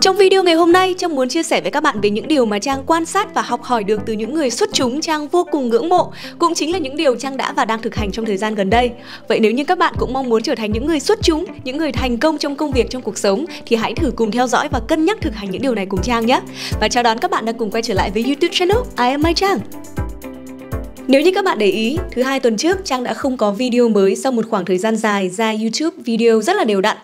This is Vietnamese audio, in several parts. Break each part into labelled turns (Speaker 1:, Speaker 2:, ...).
Speaker 1: Trong video ngày hôm nay, Trang muốn chia sẻ với các bạn về những điều mà Trang quan sát và học hỏi được từ những người xuất chúng Trang vô cùng ngưỡng mộ, cũng chính là những điều Trang đã và đang thực hành trong thời gian gần đây. Vậy nếu như các bạn cũng mong muốn trở thành những người xuất chúng, những người thành công trong công việc trong cuộc sống thì hãy thử cùng theo dõi và cân nhắc thực hành những điều này cùng Trang nhé. Và chào đón các bạn đã cùng quay trở lại với YouTube channel I am Mai Trang. Nếu như các bạn để ý, thứ hai tuần trước Trang đã không có video mới sau một khoảng thời gian dài ra YouTube video rất là đều đặn.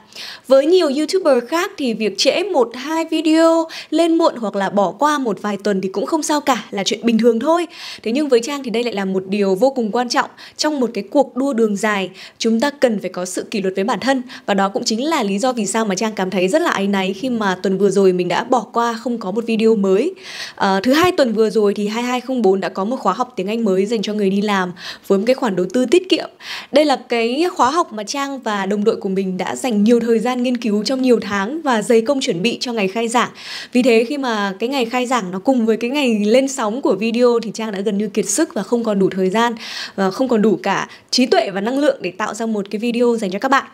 Speaker 1: Với nhiều YouTuber khác thì việc trễ một hai video lên muộn hoặc là bỏ qua một vài tuần thì cũng không sao cả, là chuyện bình thường thôi. Thế nhưng với Trang thì đây lại là một điều vô cùng quan trọng trong một cái cuộc đua đường dài, chúng ta cần phải có sự kỷ luật với bản thân và đó cũng chính là lý do vì sao mà Trang cảm thấy rất là áy náy khi mà tuần vừa rồi mình đã bỏ qua không có một video mới. À, thứ hai tuần vừa rồi thì 2204 đã có một khóa học tiếng Anh mới dành cho người đi làm với một cái khoản đầu tư tiết kiệm. Đây là cái khóa học mà Trang và đồng đội của mình đã dành nhiều thời gian nghiên cứu trong nhiều tháng và dày công chuẩn bị cho ngày khai giảng. Vì thế khi mà cái ngày khai giảng nó cùng với cái ngày lên sóng của video thì Trang đã gần như kiệt sức và không còn đủ thời gian và không còn đủ cả trí tuệ và năng lượng để tạo ra một cái video dành cho các bạn.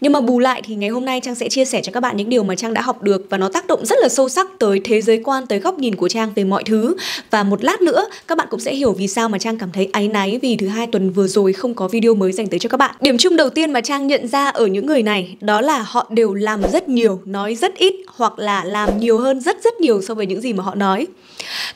Speaker 1: Nhưng mà bù lại thì ngày hôm nay Trang sẽ chia sẻ cho các bạn những điều mà Trang đã học được và nó tác động rất là sâu sắc tới thế giới quan, tới góc nhìn của Trang về mọi thứ. Và một lát nữa các bạn cũng sẽ hiểu vì sao mà Trang cảm thấy áy náy vì thứ hai tuần vừa rồi không có video mới dành tới cho các bạn. Điểm chung đầu tiên mà Trang nhận ra ở những người này đó là họ đều làm rất nhiều, nói rất ít hoặc là làm nhiều hơn rất rất nhiều so với những gì mà họ nói.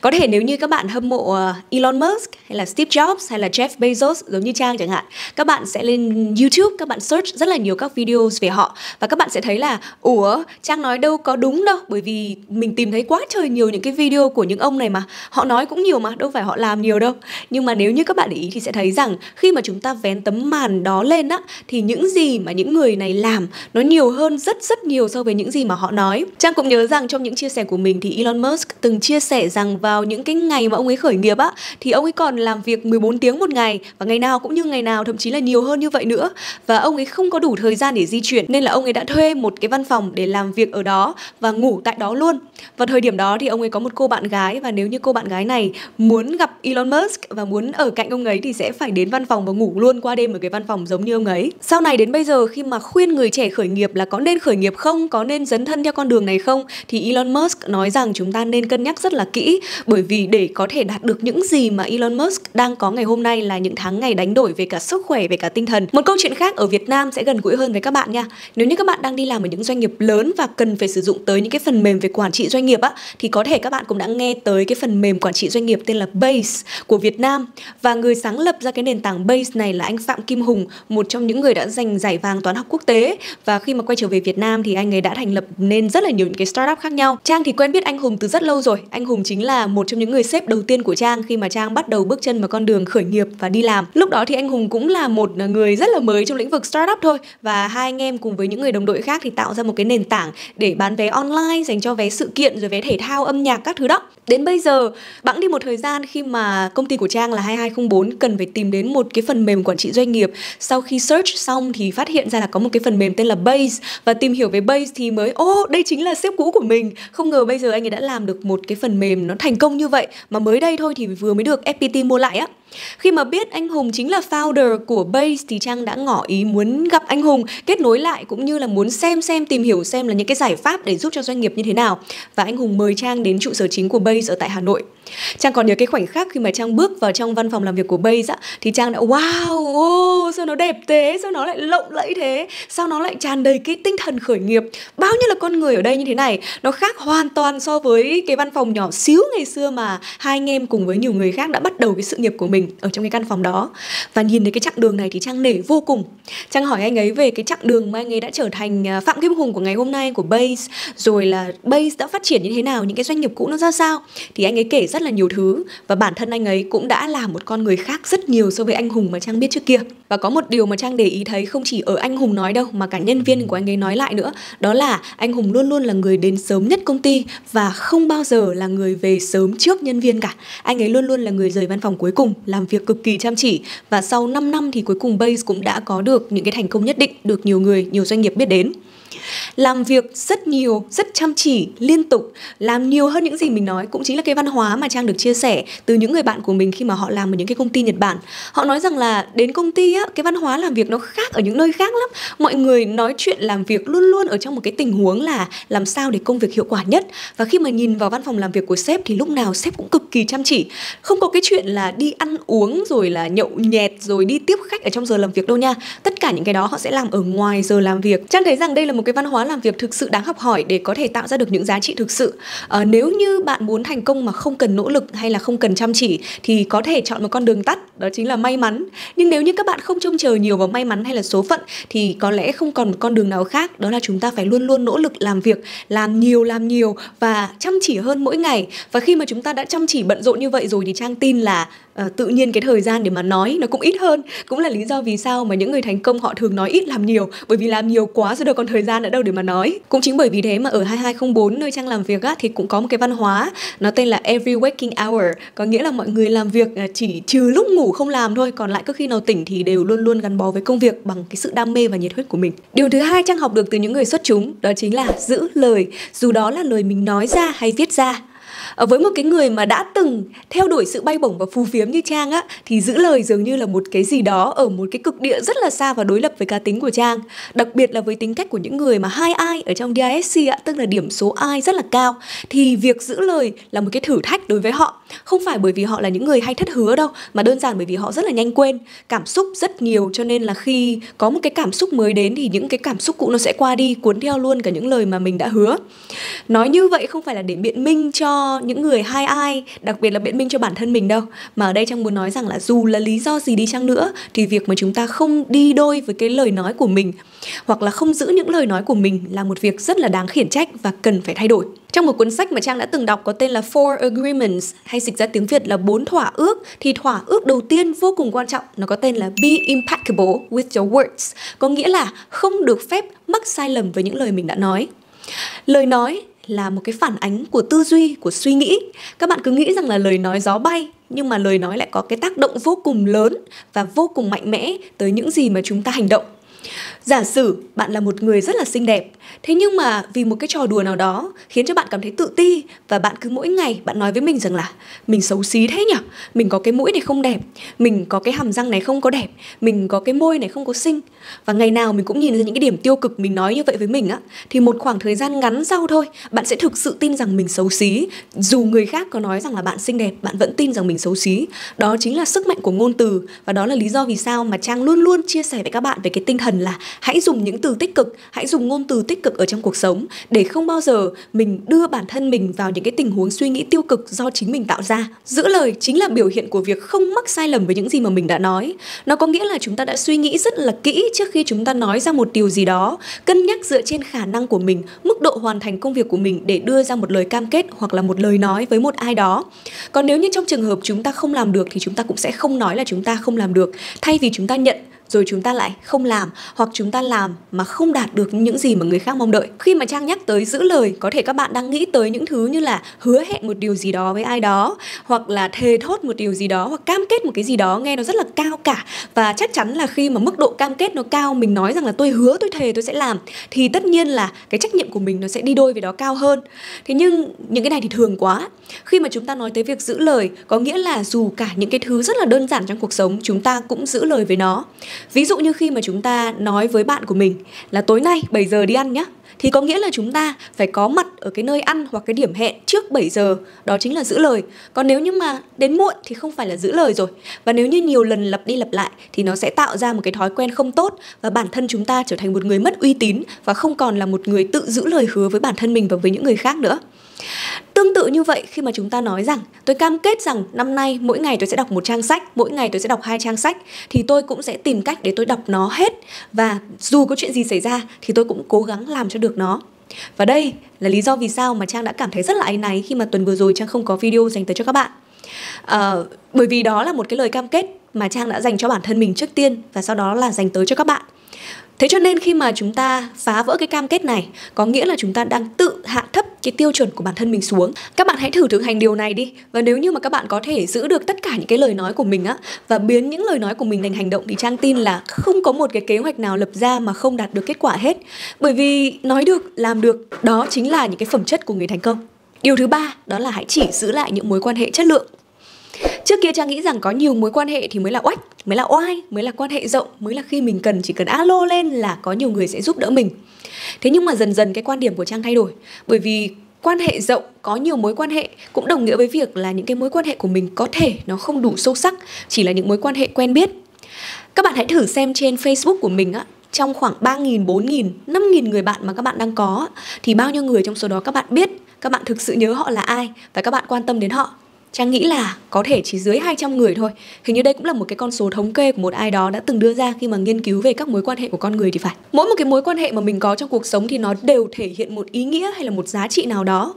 Speaker 1: Có thể nếu như các bạn hâm mộ ờ, Elon Musk hay là Steve Jobs hay là Jeff Bezos giống như Trang chẳng hạn, các bạn sẽ lên YouTube, các bạn search rất là nhiều các videos về họ và các bạn sẽ thấy là ủa Trang nói đâu có đúng đâu bởi vì mình tìm thấy quá trời nhiều những cái video của những ông này mà họ nói cũng nhiều mà đâu phải họ làm nhiều đâu. Nhưng mà nếu như các bạn để ý thì sẽ thấy rằng khi mà chúng ta vén tấm màn đó lên á thì những gì mà những người này làm nó nhiều hơn, rất rất nhiều so với những gì mà họ nói. Trang cũng nhớ rằng trong những chia sẻ của mình thì Elon Musk từng chia sẻ rằng vào những cái ngày mà ông ấy khởi nghiệp á, thì ông ấy còn làm việc 14 tiếng một ngày và ngày nào cũng như ngày nào, thậm chí là nhiều hơn như vậy nữa và ông ấy không có đủ thời gian để di chuyển, nên là ông ấy đã thuê một cái văn phòng để làm việc ở đó và ngủ tại đó luôn. Vào thời điểm đó thì ông ấy có một cô bạn gái và nếu như cô bạn gái này muốn gặp Elon Musk và muốn ở cạnh ông ấy thì sẽ phải đến văn phòng và ngủ luôn qua đêm ở cái văn phòng giống như ông ấy. Sau này đến bây giờ, khi mà khuyên người trẻ khởi nghiệp là có nên khởi nghiệp không, có nên dấn thân theo con đường này không thì Elon Musk nói rằng chúng ta nên cân nhắc rất là kỹ bởi vì để có thể đạt được những gì mà Elon Musk đang có ngày hôm nay là những tháng ngày đánh đổi về cả sức khỏe về cả tinh thần. Một câu chuyện khác ở Việt Nam sẽ gần gũi hơn với các bạn nha. Nếu như các bạn đang đi làm ở những doanh nghiệp lớn và cần phải sử dụng tới những cái phần mềm về quản trị doanh nghiệp á thì có thể các bạn cũng đã nghe tới cái phần mềm quản trị doanh nghiệp tên là Base của Việt Nam và người sáng lập ra cái nền tảng Base này là anh Phạm Kim Hùng, một trong những người đã giành giải vàng toán học quốc tế và khi khi mà quay trở về Việt Nam thì anh ấy đã thành lập nên rất là nhiều những cái startup khác nhau. Trang thì quen biết anh Hùng từ rất lâu rồi. Anh Hùng chính là một trong những người sếp đầu tiên của Trang khi mà Trang bắt đầu bước chân vào con đường khởi nghiệp và đi làm. Lúc đó thì anh Hùng cũng là một à, người rất là mới trong lĩnh vực startup thôi và hai anh em cùng với những người đồng đội khác thì tạo ra một cái nền tảng để bán vé online dành cho vé sự kiện rồi vé thể thao, âm nhạc các thứ đó. Đến bây giờ, bẵng đi một thời gian khi mà công ty của Trang là 2204 cần phải tìm đến một cái phần mềm quản trị doanh nghiệp. Sau khi search xong thì phát hiện ra là có một cái phần mềm tên là Base và tìm hiểu về Base thì mới ô đây chính là sếp cũ của mình. Không ngờ bây giờ anh ấy đã làm được một cái phần mềm nó thành công như vậy mà mới đây thôi thì vừa mới được FPT mua lại á. Khi mà biết anh Hùng chính là founder của Base thì Trang đã ngỏ ý muốn gặp anh Hùng, kết nối lại cũng như là muốn xem xem tìm hiểu xem là những cái giải pháp để giúp cho doanh nghiệp như thế nào. Và anh Hùng mời Trang đến trụ sở chính của Base ở tại Hà Nội. Trang còn nhớ cái khoảnh khắc khi mà Trang bước vào trong văn phòng làm việc của Base á thì Trang đã wow, oh, sao nó đẹp thế, sao nó lại lộng lẫy thế, sao nó lại tràn đầy cái tinh thần khởi nghiệp. Bao nhiêu là con người ở đây như thế này, nó khác hoàn toàn so với cái văn phòng nhỏ xíu ngày xưa mà hai anh em cùng với nhiều người khác đã bắt đầu cái sự nghiệp của mình ở trong cái căn phòng đó. Và nhìn thấy cái chặng đường này thì Trang nể vô cùng. Trang hỏi anh ấy về cái chặng đường mà anh ấy đã trở thành à, Phạm Kim Hùng của ngày hôm nay của Base, rồi là Base đã phát triển như thế nào, những cái doanh nghiệp cũ nó ra sao. Thì anh ấy kể rất rất là nhiều thứ và bản thân anh ấy cũng đã là một con người khác rất nhiều so với anh Hùng mà Trang biết trước kia. Và có một điều mà Trang để ý thấy không chỉ ở anh Hùng nói đâu mà cả nhân viên của anh ấy nói lại nữa, đó là anh Hùng luôn luôn là người đến sớm nhất công ty và không bao giờ là người về sớm trước nhân viên cả. Anh ấy luôn luôn là người rời văn phòng cuối cùng, làm việc cực kỳ chăm chỉ và sau 5 năm thì cuối cùng Base cũng đã có được những cái thành công nhất định được nhiều người, nhiều doanh nghiệp biết đến làm việc rất nhiều, rất chăm chỉ, liên tục, làm nhiều hơn những gì mình nói. Cũng chính là cái văn hóa mà trang được chia sẻ từ những người bạn của mình khi mà họ làm ở những cái công ty nhật bản. Họ nói rằng là đến công ty á, cái văn hóa làm việc nó khác ở những nơi khác lắm. Mọi người nói chuyện làm việc luôn luôn ở trong một cái tình huống là làm sao để công việc hiệu quả nhất. Và khi mà nhìn vào văn phòng làm việc của sếp thì lúc nào sếp cũng cực kỳ chăm chỉ. Không có cái chuyện là đi ăn uống rồi là nhậu nhẹt rồi đi tiếp khách ở trong giờ làm việc đâu nha. Tất cả những cái đó họ sẽ làm ở ngoài giờ làm việc. Trang thấy rằng đây là một một cái văn hóa làm việc thực sự đáng học hỏi để có thể tạo ra được những giá trị thực sự. À, nếu như bạn muốn thành công mà không cần nỗ lực hay là không cần chăm chỉ thì có thể chọn một con đường tắt đó chính là may mắn. Nhưng nếu như các bạn không trông chờ nhiều vào may mắn hay là số phận thì có lẽ không còn một con đường nào khác đó là chúng ta phải luôn luôn nỗ lực làm việc làm nhiều làm nhiều và chăm chỉ hơn mỗi ngày. Và khi mà chúng ta đã chăm chỉ bận rộn như vậy rồi thì trang tin là uh, tự nhiên cái thời gian để mà nói nó cũng ít hơn. Cũng là lý do vì sao mà những người thành công họ thường nói ít làm nhiều. Bởi vì làm nhiều quá rồi đâu còn thời gian nữa đâu để mà nói. Cũng chính bởi vì thế mà ở 2204 nơi trang làm việc á thì cũng có một cái văn hóa nó tên là every waking hour. Có nghĩa là mọi người làm việc à, chỉ trừ lúc ngủ không làm thôi còn lại cứ khi nào tỉnh thì đều luôn luôn gắn bó với công việc bằng cái sự đam mê và nhiệt huyết của mình. Điều thứ hai trang học được từ những người xuất chúng đó chính là giữ lời. Dù đó là lời mình nói ra hay viết ra Ờ, với một cái người mà đã từng theo đuổi sự bay bổng và phù phiếm như trang á, thì giữ lời dường như là một cái gì đó ở một cái cực địa rất là xa và đối lập với cá tính của trang. Đặc biệt là với tính cách của những người mà hai ai ở trong DISC á, tức là điểm số ai rất là cao, thì việc giữ lời là một cái thử thách đối với họ. Không phải bởi vì họ là những người hay thất hứa đâu, mà đơn giản bởi vì họ rất là nhanh quên, cảm xúc rất nhiều, cho nên là khi có một cái cảm xúc mới đến thì những cái cảm xúc cũ nó sẽ qua đi, cuốn theo luôn cả những lời mà mình đã hứa. Nói như vậy không phải là để biện minh cho những người hai ai, đặc biệt là biện minh cho bản thân mình đâu mà ở đây trang muốn nói rằng là dù là lý do gì đi chăng nữa, thì việc mà chúng ta không đi đôi với cái lời nói của mình, hoặc là không giữ những lời nói của mình là một việc rất là đáng khiển trách và cần phải thay đổi trong một cuốn sách mà Trang đã từng đọc có tên là Four Agreements, hay dịch ra tiếng Việt là bốn thỏa ước, thì thỏa ước đầu tiên vô cùng quan trọng, nó có tên là Be impeccable with your words, có nghĩa là không được phép mắc sai lầm với những lời mình đã nói. Lời nói là một cái phản ánh của tư duy, của suy nghĩ. Các bạn cứ nghĩ rằng là lời nói gió bay, nhưng mà lời nói lại có cái tác động vô cùng lớn và vô cùng mạnh mẽ tới những gì mà chúng ta hành động. Giả sử bạn là một người rất là xinh đẹp, thế nhưng mà vì một cái trò đùa nào đó khiến cho bạn cảm thấy tự ti và bạn cứ mỗi ngày bạn nói với mình rằng là mình xấu xí thế nhỉ, mình có cái mũi này không đẹp, mình có cái hàm răng này không có đẹp, mình có cái môi này không có xinh. Và ngày nào mình cũng nhìn ra những cái điểm tiêu cực mình nói như vậy với mình á thì một khoảng thời gian ngắn sau thôi bạn sẽ thực sự tin rằng mình xấu xí. Dù người khác có nói rằng là bạn xinh đẹp bạn vẫn tin rằng mình xấu xí. Đó chính là sức mạnh của ngôn từ và đó là lý do vì sao mà trang luôn luôn chia sẻ với các bạn về cái tinh thần là hãy dùng những từ tích cực, hãy dùng ngôn từ tích cực ở trong cuộc sống để không bao giờ mình đưa bản thân mình vào những cái tình huống suy nghĩ tiêu cực do chính mình tạo ra. Giữ lời chính là biểu hiện của việc không mắc sai lầm với những gì mà mình đã nói. Nó có nghĩa là chúng ta đã suy nghĩ rất là kỹ trước khi chúng ta nói ra một điều gì đó, cân nhắc dựa trên khả năng của mình, mức độ hoàn thành công việc của mình để đưa ra một lời cam kết hoặc là một lời nói với một ai đó. Còn nếu như trong trường hợp chúng ta không làm được thì chúng ta cũng sẽ không nói là chúng ta không làm được. Thay vì chúng ta nhận rồi chúng ta lại không làm, hoặc chúng ta làm mà không đạt được những gì mà người khác mong đợi. Khi mà trang nhắc tới giữ lời, có thể các bạn đang nghĩ tới những thứ như là hứa hẹn một điều gì đó với ai đó, hoặc là thề thốt một điều gì đó, hoặc cam kết một cái gì đó nghe nó rất là cao cả. Và chắc chắn là khi mà mức độ cam kết nó cao, mình nói rằng là tôi hứa, tôi thề, tôi sẽ làm thì tất nhiên là cái trách nhiệm của mình nó sẽ đi đôi với đó cao hơn. Thế nhưng những cái này thì thường quá. Khi mà chúng ta nói tới việc giữ lời, có nghĩa là dù cả những cái thứ rất là đơn giản trong cuộc sống, chúng ta cũng giữ lời với nó ví dụ như khi mà chúng ta nói với bạn của mình là tối nay 7 giờ đi ăn nhé thì có nghĩa là chúng ta phải có mặt ở cái nơi ăn hoặc cái điểm hẹn trước 7 giờ. Đó chính là giữ lời. Còn nếu như mà đến muộn thì không phải là giữ lời rồi. Và nếu như nhiều lần lặp đi lặp lại thì nó sẽ tạo ra một cái thói quen không tốt và bản thân chúng ta trở thành một người mất uy tín và không còn là một người tự giữ lời hứa với bản thân mình và với những người khác nữa. Tương tự như vậy khi mà chúng ta nói rằng tôi cam kết rằng năm nay mỗi ngày tôi sẽ đọc một trang sách, mỗi ngày tôi sẽ đọc hai trang sách thì tôi cũng sẽ tìm cách để tôi đọc nó hết và dù có chuyện gì xảy ra thì tôi cũng cố gắng làm cho được nó. Và đây là lý do vì sao mà Trang đã cảm thấy rất là áy náy khi mà tuần vừa rồi Trang không có video dành tới cho các bạn. À, bởi vì đó là một cái lời cam kết mà Trang đã dành cho bản thân mình trước tiên và sau đó là dành tới cho các bạn Thế cho nên khi mà chúng ta phá vỡ cái cam kết này, có nghĩa là chúng ta đang tự hạ thấp cái tiêu chuẩn của bản thân mình xuống. Các bạn hãy thử thực hành điều này đi. Và nếu như mà các bạn có thể giữ được tất cả những cái lời nói của mình á và biến những lời nói của mình thành hành động thì Trang tin là không có một cái kế hoạch nào lập ra mà không đạt được kết quả hết. Bởi vì nói được, làm được, đó chính là những cái phẩm chất của người thành công. Điều thứ ba đó là hãy chỉ giữ lại những mối quan hệ chất lượng Trước kia Trang nghĩ rằng có nhiều mối quan hệ thì mới là oách, mới là oai, mới là quan hệ rộng, mới là khi mình cần chỉ cần alo lên là có nhiều người sẽ giúp đỡ mình. Thế nhưng mà dần dần cái quan điểm của Trang thay đổi bởi vì quan hệ rộng có nhiều mối quan hệ cũng đồng nghĩa với việc là những cái mối quan hệ của mình có thể nó không đủ sâu sắc chỉ là những mối quan hệ quen biết các bạn hãy thử xem trên facebook của mình á trong khoảng 3.000, 4.000, 5.000 người bạn mà các bạn đang có thì bao nhiêu người trong số đó các bạn biết, các bạn thực sự nhớ họ là ai và các bạn quan tâm đến họ. Trang nghĩ là có thể chỉ dưới 200 người thôi. Hình như đây cũng là một cái con số thống kê của một ai đó đã từng đưa ra khi mà nghiên cứu về các mối quan hệ của con người thì phải. Mỗi một cái mối quan hệ mà mình có trong cuộc sống thì nó đều thể hiện một ý nghĩa hay là một giá trị nào đó.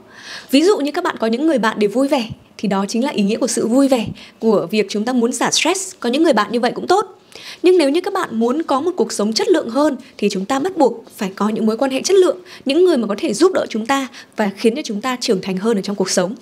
Speaker 1: Ví dụ như các bạn có những người bạn để vui vẻ thì đó chính là ý nghĩa của sự vui vẻ, của việc chúng ta muốn xả stress. Có những người bạn như vậy cũng tốt nhưng nếu như các bạn muốn có một cuộc sống chất lượng hơn, thì chúng ta bắt buộc phải có những mối quan hệ chất lượng, những người mà có thể giúp đỡ chúng ta và khiến cho chúng ta trưởng thành hơn ở trong cuộc sống.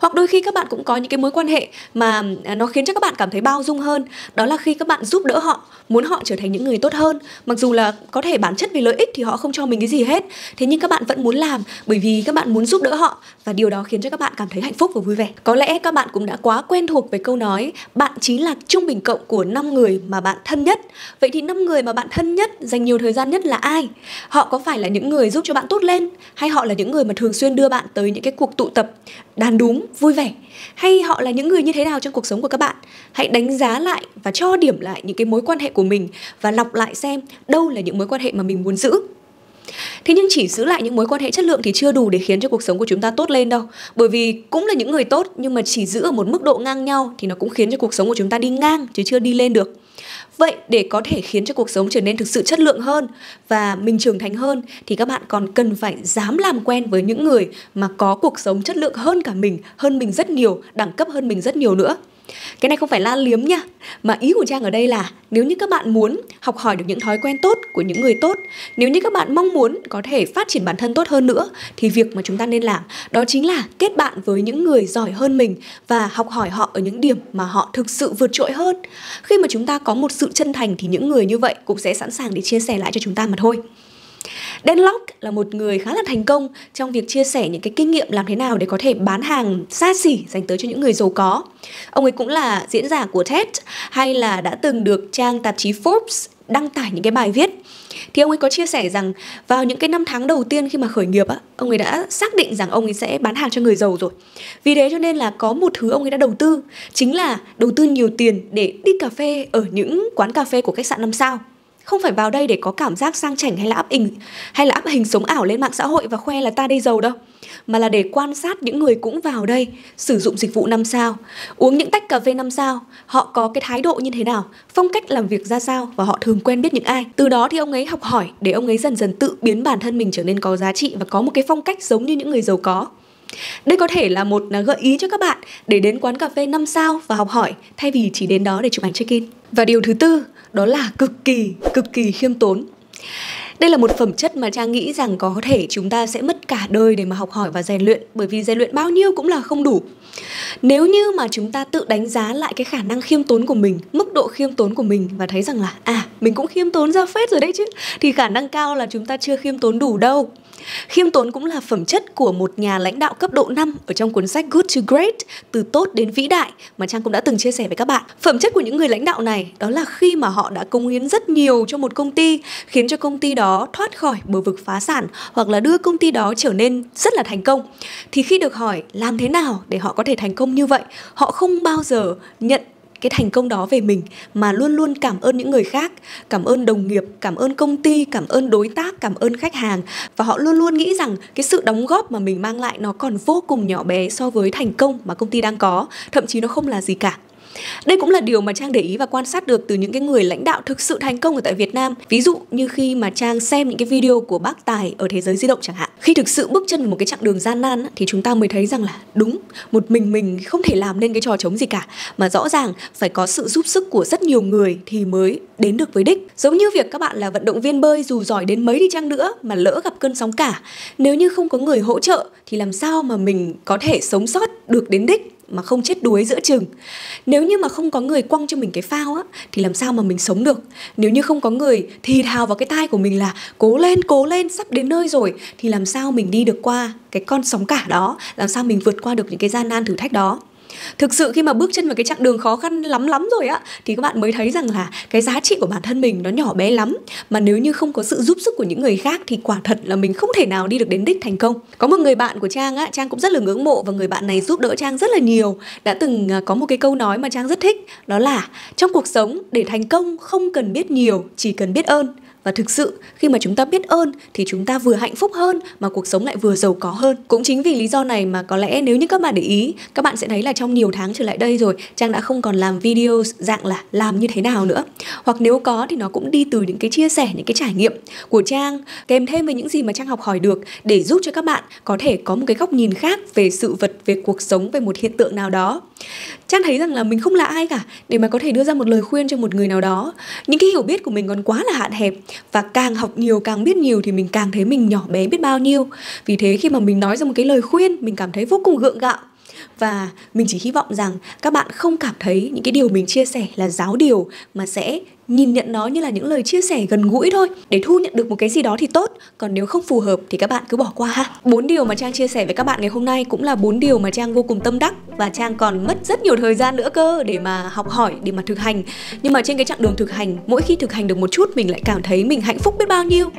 Speaker 1: Hoặc đôi khi các bạn cũng có những cái mối quan hệ mà à, nó khiến cho các bạn cảm thấy bao dung hơn. Đó là khi các bạn giúp đỡ họ, muốn họ trở thành những người tốt hơn. Mặc dù là có thể bản chất về lợi ích thì họ không cho mình cái gì hết. Thế nhưng các bạn vẫn muốn làm bởi vì các bạn muốn giúp đỡ họ và điều đó khiến cho các bạn cảm thấy hạnh phúc và vui vẻ. Có lẽ các bạn cũng đã quá quen thuộc với câu nói, bạn chính là trung bình cộng của năm người mà bạn bạn thân nhất. Vậy thì năm người mà bạn thân nhất dành nhiều thời gian nhất là ai? Họ có phải là những người giúp cho bạn tốt lên, hay họ là những người mà thường xuyên đưa bạn tới những cái cuộc tụ tập đàn đúng vui vẻ? Hay họ là những người như thế nào trong cuộc sống của các bạn? Hãy đánh giá lại và cho điểm lại những cái mối quan hệ của mình và lọc lại xem đâu là những mối quan hệ mà mình muốn giữ. Thế nhưng chỉ giữ lại những mối quan hệ chất lượng thì chưa đủ để khiến cho cuộc sống của chúng ta tốt lên đâu. Bởi vì cũng là những người tốt, nhưng mà chỉ giữ ở một mức độ ngang nhau thì nó cũng khiến cho cuộc sống của chúng ta đi ngang chứ chưa đi lên được. Vậy để có thể khiến cho cuộc sống trở nên thực sự chất lượng hơn và mình trưởng thành hơn thì các bạn còn cần phải dám làm quen với những người mà có cuộc sống chất lượng hơn cả mình, hơn mình rất nhiều, đẳng cấp hơn mình rất nhiều nữa. Cái này không phải la liếm nha, Mà ý của Trang ở đây là Nếu như các bạn muốn học hỏi được những thói quen tốt của những người tốt, Nếu như các bạn mong muốn có thể phát triển bản thân tốt hơn nữa, Thì việc mà chúng ta nên làm Đó chính là kết bạn với những người giỏi hơn mình Và học hỏi họ ở những điểm mà họ thực sự vượt trội hơn. Khi mà chúng ta có một sự chân thành Thì những người như vậy cũng sẽ sẵn sàng để chia sẻ lại cho chúng ta mà thôi. Dan Lok là một người khá là thành công trong việc chia sẻ những cái kinh nghiệm làm thế nào để có thể bán hàng xa xỉ dành tới cho những người giàu có. Ông ấy cũng là diễn giả của TED hay là đã từng được trang tạp chí Forbes đăng tải những cái bài viết. Thì ông ấy có chia sẻ rằng vào những cái năm tháng đầu tiên khi mà khởi nghiệp á, ông ấy đã xác định rằng ông ấy sẽ bán hàng cho người giàu rồi. Vì thế cho nên là có một thứ ông ấy đã đầu tư, chính là đầu tư nhiều tiền để đi cà phê ở những quán cà phê của khách sạn năm sao không phải vào đây để có cảm giác sang chảnh hay là áp hình, hay là áp hình sống ảo lên mạng xã hội và khoe là ta đây giàu đâu, mà là để quan sát những người cũng vào đây, sử dụng dịch vụ năm sao, uống những tách cà phê năm sao, họ có cái thái độ như thế nào, phong cách làm việc ra sao và họ thường quen biết những ai từ đó thì ông ấy học hỏi, để ông ấy dần dần tự biến bản thân mình trở nên có giá trị và có một cái phong cách giống như những người giàu có đây có thể là một à, gợi ý cho các bạn để đến quán cà phê 5 sao và học hỏi, thay vì chỉ đến đó để chụp ảnh check-in. Và điều thứ tư đó là cực kỳ cực kỳ khiêm tốn. Đây là một phẩm chất mà trang nghĩ rằng có thể chúng ta sẽ mất cả đời để mà học hỏi và rèn luyện, bởi vì rèn luyện bao nhiêu cũng là không đủ. Nếu như mà chúng ta tự đánh giá lại cái khả năng khiêm tốn của mình, mức độ khiêm tốn của mình và thấy rằng là à mình cũng khiêm tốn ra phết rồi đấy chứ, thì khả năng cao là chúng ta chưa khiêm tốn đủ đâu. Khiêm tốn cũng là phẩm chất của một nhà lãnh đạo cấp độ 5 ở trong cuốn sách Good to Great, từ tốt đến vĩ đại mà Trang cũng đã từng chia sẻ với các bạn. Phẩm chất của những người lãnh đạo này đó là khi mà họ đã cống hiến rất nhiều cho một công ty, khiến cho công ty đó thoát khỏi bờ vực phá sản hoặc là đưa công ty đó trở nên rất là thành công. Thì khi được hỏi làm thế nào để họ có thể thành công như vậy, họ không bao giờ nhận cái thành công đó về mình, mà luôn luôn cảm ơn những người khác, cảm ơn đồng nghiệp, cảm ơn công ty, cảm ơn đối tác, cảm ơn khách hàng. Và họ luôn luôn nghĩ rằng cái sự đóng góp mà mình mang lại nó còn vô cùng nhỏ bé so với thành công mà công ty đang có, thậm chí nó không là gì cả. Đây cũng là điều mà Trang để ý và quan sát được từ những cái người lãnh đạo thực sự thành công ở tại Việt Nam. Ví dụ như khi mà Trang xem những cái video của bác Tài ở thế giới di động chẳng hạn. Khi thực sự bước chân vào một cái chặng đường gian nan thì chúng ta mới thấy rằng là đúng, một mình mình không thể làm nên cái trò chống gì cả mà rõ ràng phải có sự giúp sức của rất nhiều người thì mới đến được với đích. Giống như việc các bạn là vận động viên bơi dù giỏi đến mấy đi chăng nữa mà lỡ gặp cơn sóng cả, nếu như không có người hỗ trợ thì làm sao mà mình có thể sống sót được đến đích mà không chết đuối giữa chừng. Nếu như mà không có người quăng cho mình cái phao á, thì làm sao mà mình sống được? Nếu như không có người thì thào vào cái tai của mình là, cố lên cố lên, sắp đến nơi rồi. Thì làm sao mình đi được qua cái con sóng cả đó? Làm sao mình vượt qua được những cái gian nan thử thách đó? Thực sự khi mà bước chân vào cái chặng đường khó khăn lắm lắm rồi á, thì các bạn mới thấy rằng là cái giá trị của bản thân mình nó nhỏ bé lắm. Mà nếu như không có sự giúp sức của những người khác thì quả thật là mình không thể nào đi được đến đích thành công. Có một người bạn của trang á, trang cũng rất là ngưỡng mộ và người bạn này giúp đỡ trang rất là nhiều, đã từng à, có một cái câu nói mà trang rất thích, đó là trong cuộc sống, để thành công không cần biết nhiều, chỉ cần biết ơn và thực sự, khi mà chúng ta biết ơn thì chúng ta vừa hạnh phúc hơn mà cuộc sống lại vừa giàu có hơn. Cũng chính vì lý do này mà có lẽ nếu như các bạn để ý, các bạn sẽ thấy là trong nhiều tháng trở lại đây rồi, trang đã không còn làm video dạng là làm như thế nào nữa. Hoặc nếu có thì nó cũng đi từ những cái chia sẻ, những cái trải nghiệm của trang, kèm thêm với những gì mà trang học hỏi được để giúp cho các bạn có thể có một cái góc nhìn khác về sự vật, về cuộc sống, về một hiện tượng nào đó. Trang thấy rằng là mình không là ai cả, để mà có thể đưa ra một lời khuyên cho một người nào đó. Những cái hiểu biết của mình còn quá là hạn hẹp, và càng học nhiều, càng biết nhiều thì mình càng thấy mình nhỏ bé biết bao nhiêu. Vì thế khi mà mình nói ra một cái lời khuyên, mình cảm thấy vô cùng gượng gạo và mình chỉ hy vọng rằng các bạn không cảm thấy những cái điều mình chia sẻ là giáo điều mà sẽ nhìn nhận nó như là những lời chia sẻ gần gũi thôi. Để thu nhận được một cái gì đó thì tốt. Còn nếu không phù hợp thì các bạn cứ bỏ qua ha. Bốn điều mà trang chia sẻ với các bạn ngày hôm nay cũng là bốn điều mà trang vô cùng tâm đắc. Và trang còn mất rất nhiều thời gian nữa cơ để mà học hỏi, để mà thực hành. Nhưng mà trên cái chặng đường thực hành, mỗi khi thực hành được một chút, mình lại cảm thấy mình hạnh phúc biết bao nhiêu.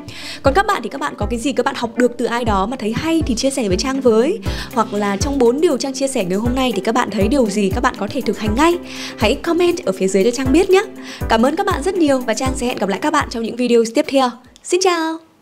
Speaker 1: Còn các bạn thì các bạn có cái gì các bạn học được từ ai đó mà thấy hay thì chia sẻ với trang với. Hoặc là trong bốn điều trang chia sẻ ngày hôm nay thì các bạn thấy điều gì các bạn có thể thực hành ngay. Hãy comment ở phía dưới cho trang biết nhé. Cảm ơn các bạn bạn rất nhiều và Trang sẽ hẹn gặp lại các bạn trong những video tiếp theo. Xin chào!